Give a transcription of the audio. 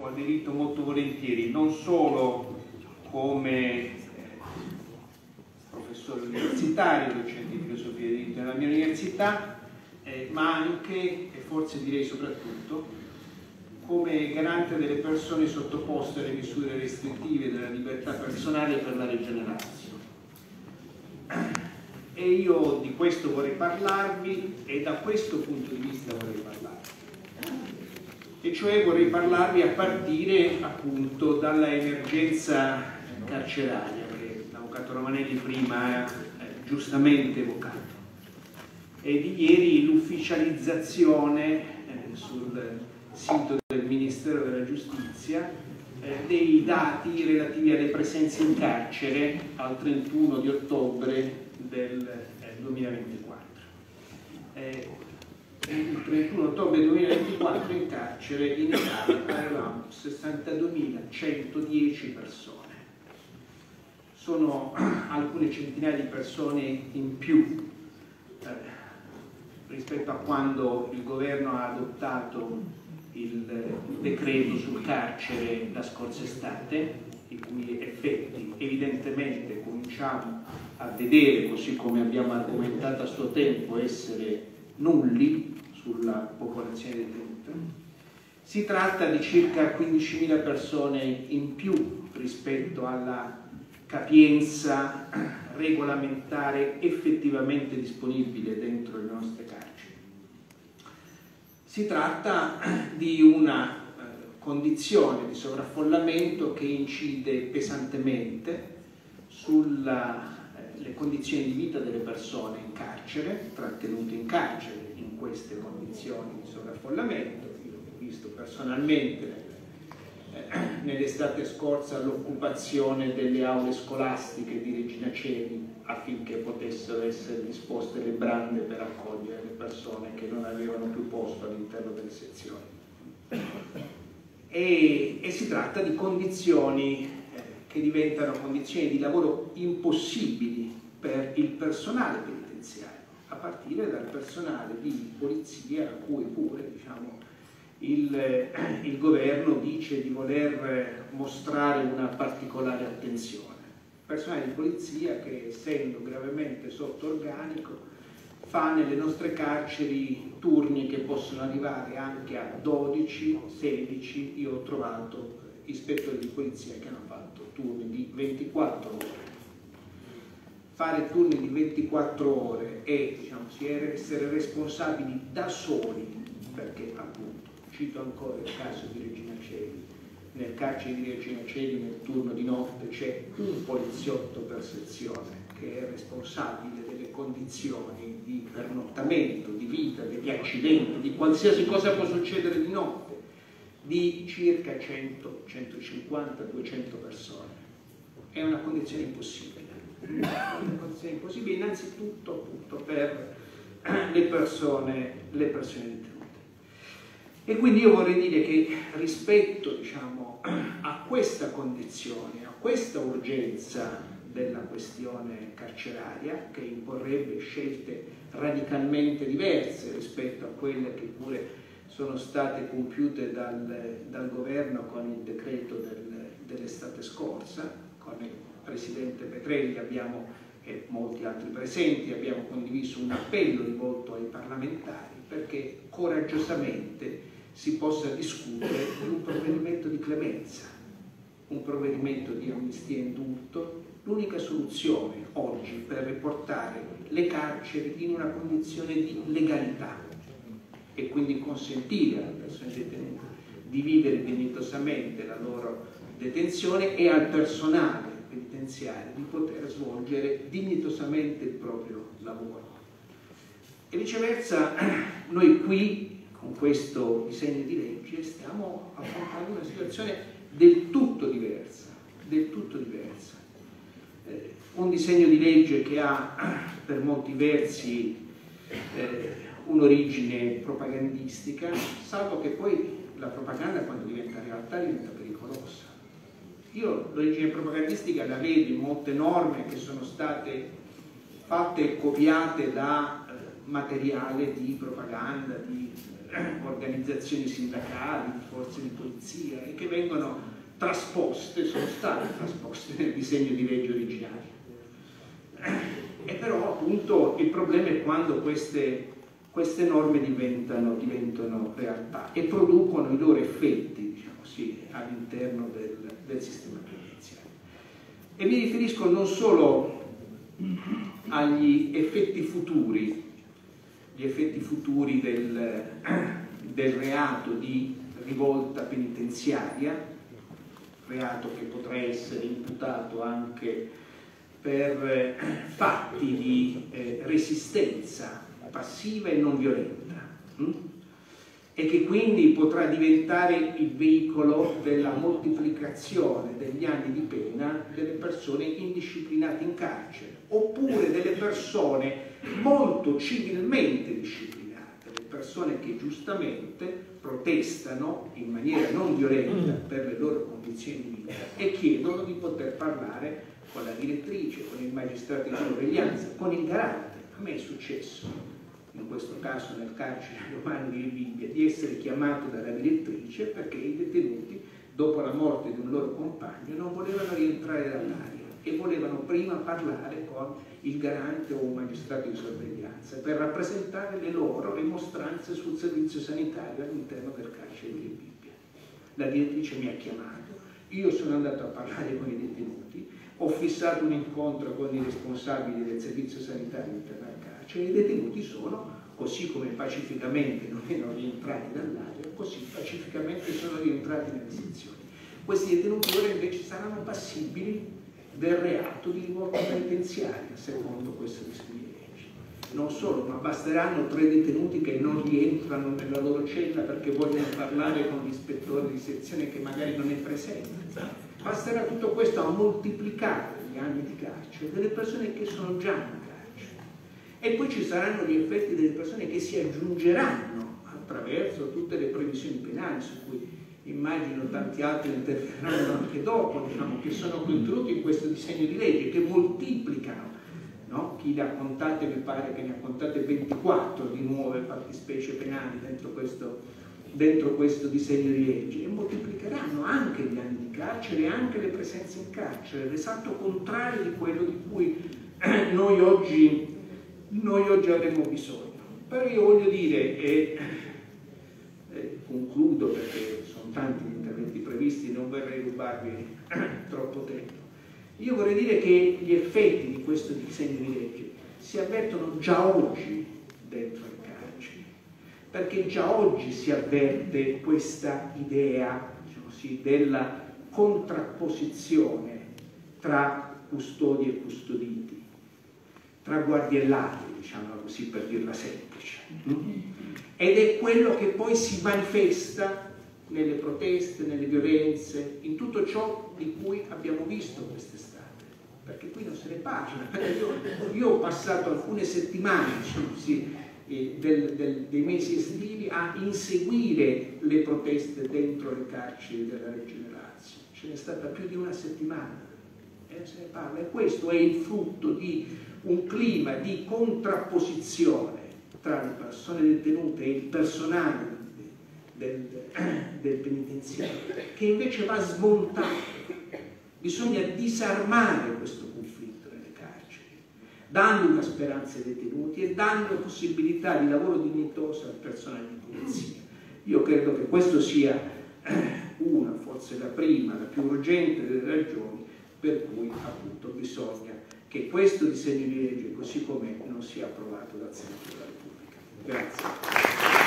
ho aderito molto volentieri, non solo come eh, professore universitario, docente di filosofia e diritto nella mia università, eh, ma anche, e forse direi soprattutto, come garante delle persone sottoposte alle misure restrittive della libertà personale per la Regione Lazio. E io di questo vorrei parlarvi e da questo punto di vista vorrei parlarvi. E cioè vorrei parlarvi a partire appunto dalla emergenza carceraria che l'avvocato Romanelli prima ha eh, giustamente evocato e di ieri l'ufficializzazione eh, sul sito del Ministero della Giustizia eh, dei dati relativi alle presenze in carcere al 31 di ottobre del eh, 2024. Il 31 ottobre 2024 in carcere in Italia avevamo 62.110 persone. Sono alcune centinaia di persone in più eh, rispetto a quando il governo ha adottato il decreto sul carcere la scorsa estate, i cui effetti evidentemente cominciamo a vedere, così come abbiamo argomentato a suo tempo, essere nulli sulla popolazione detenuta. Si tratta di circa 15.000 persone in più rispetto alla capienza regolamentare effettivamente disponibile dentro le nostre carceri. Si tratta di una eh, condizione di sovraffollamento che incide pesantemente sulle eh, condizioni di vita delle persone in carcere, trattenute in carcere in queste condizioni di sovraffollamento. Io ho visto personalmente eh, nell'estate scorsa l'occupazione delle aule scolastiche di Regina Celi affinché potessero essere disposte le brande per accogliere le persone che non avevano più posto all'interno delle sezioni. E, e, si tratta di condizioni che diventano condizioni di lavoro impossibili per il personale penitenziario, a partire dal personale di polizia a cui pure diciamo, il, eh, il governo dice di voler mostrare una particolare attenzione. Personale di polizia che essendo gravemente sotto organico fa nelle nostre carceri turni che possono arrivare anche a 12, 16, io ho trovato ispettori di polizia che hanno fatto turni di 24 ore. Fare turni di 24 ore e diciamo, essere responsabili da soli, perché appunto, cito ancora il caso di Regina Celi, nel carcere di Regina Celi nel turno di notte c'è un poliziotto per sezione che è responsabile delle condizioni di pernottamento, di vita, degli accidenti, di qualsiasi cosa può succedere di notte, di circa 100, 150, 200 persone. È una condizione impossibile. Una condizione impossibile innanzitutto appunto per le persone, le persone detenute. E quindi io vorrei dire che rispetto diciamo, a questa condizione, a questa urgenza della questione carceraria, che imporrebbe scelte radicalmente diverse rispetto a quelle che pure sono state compiute dal, dal governo con il decreto del, dell'estate scorsa, con il Presidente Petrelli abbiamo, e molti altri presenti, abbiamo condiviso un appello rivolto ai parlamentari perché coraggiosamente si possa discutere di un provvedimento di clemenza, un provvedimento di amnistia e indulto, l'unica soluzione oggi per riportare le carceri in una condizione di legalità e quindi consentire alle persone detenute di vivere dignitosamente la loro detenzione e al personale penitenziario di poter svolgere dignitosamente il proprio lavoro. E viceversa noi qui con questo disegno di legge stiamo affrontando una situazione del tutto diversa, del tutto diversa. Eh, un disegno di legge che ha per molti versi eh, un'origine propagandistica, salvo che poi la propaganda quando diventa realtà diventa pericolosa. Io l'origine propagandistica la vedo in molte norme che sono state fatte e copiate da eh, materiale di propaganda, di organizzazioni sindacali, di forze di polizia e che vengono trasposte, sono state trasposte nel disegno di legge originario. E però appunto il problema è quando queste, queste norme diventano, diventano, realtà e producono i loro effetti diciamo così, all'interno del, del sistema penitenziario. E mi riferisco non solo agli effetti futuri, gli effetti futuri del, del reato di rivolta penitenziaria, reato che potrà essere imputato anche per eh, fatti di eh, resistenza passiva e non violenta hm? e che quindi potrà diventare il veicolo della moltiplicazione degli anni di pena delle persone indisciplinate in carcere oppure delle persone molto civilmente disciplinate, le persone che giustamente protestano in maniera non violenta per le loro condizioni di vita e chiedono di poter parlare con la direttrice, con il magistrato di sorveglianza, con il garante. A me è successo, in questo caso nel carcere romano di Bibbia, di essere chiamato dalla direttrice perché i detenuti, dopo la morte di un loro compagno, non volevano rientrare dall'aria e volevano prima parlare con il garante o un magistrato di sorveglianza per rappresentare le loro rimostranze sul servizio sanitario all'interno del carcere di Bibbia. La direttrice mi ha chiamato, io sono andato a parlare con i detenuti, ho fissato un incontro con i responsabili del servizio sanitario interno e i detenuti sono, così come pacificamente non erano rientrati dall'aria, così pacificamente sono rientrati nelle sezioni. Questi detenuti ora invece saranno passibili del reato di rivolta penitenziaria, secondo questo disegno di legge. Non solo, ma basteranno tre detenuti che non rientrano nella loro cella perché vogliono parlare con l'ispettore di sezione che magari non è presente. Basterà tutto questo a moltiplicare gli anni di carcere delle persone che sono già. E poi ci saranno gli effetti delle persone che si aggiungeranno attraverso tutte le previsioni penali su cui immagino tanti altri interverranno anche dopo, diciamo, che sono contenuti in questo disegno di legge, che moltiplicano, no? chi ne ha contate, mi pare che ne ha contate 24 di nuove fattispecie penali dentro questo, dentro questo disegno di legge, e moltiplicheranno anche gli anni di carcere e anche le presenze in carcere, l'esatto contrario di quello di cui noi oggi, noi oggi avremo bisogno. Però io voglio dire, e eh, concludo perché sono tanti gli interventi previsti, non vorrei rubarvi troppo tempo. Io vorrei dire che gli effetti di questo disegno di legge si avvertono già oggi dentro le carceri, perché già oggi si avverte questa idea diciamo così, della contrapposizione tra custodi e custoditi, tra guardiellati, diciamo così per dirla semplice. Ed è quello che poi si manifesta nelle proteste, nelle violenze, in tutto ciò di cui abbiamo visto quest'estate. Perché qui non se ne parla. Io, io ho passato alcune settimane, diciamo così, eh, del, del, dei mesi estivi a inseguire le proteste dentro le carceri della Regione Lazio. Ce n'è stata più di una settimana. E se ne parla. E questo è il frutto di un clima di contrapposizione tra le persone detenute e il personale del, del penitenziario, che invece va smontato. Bisogna disarmare questo conflitto nelle carceri, dando una speranza ai detenuti e dando possibilità di lavoro dignitoso al personale di polizia. Io credo che questo sia una, forse la prima, la più urgente delle ragioni per cui appunto bisogna che questo disegno di legge così com'è non sia approvato dal Senato della Repubblica. Grazie.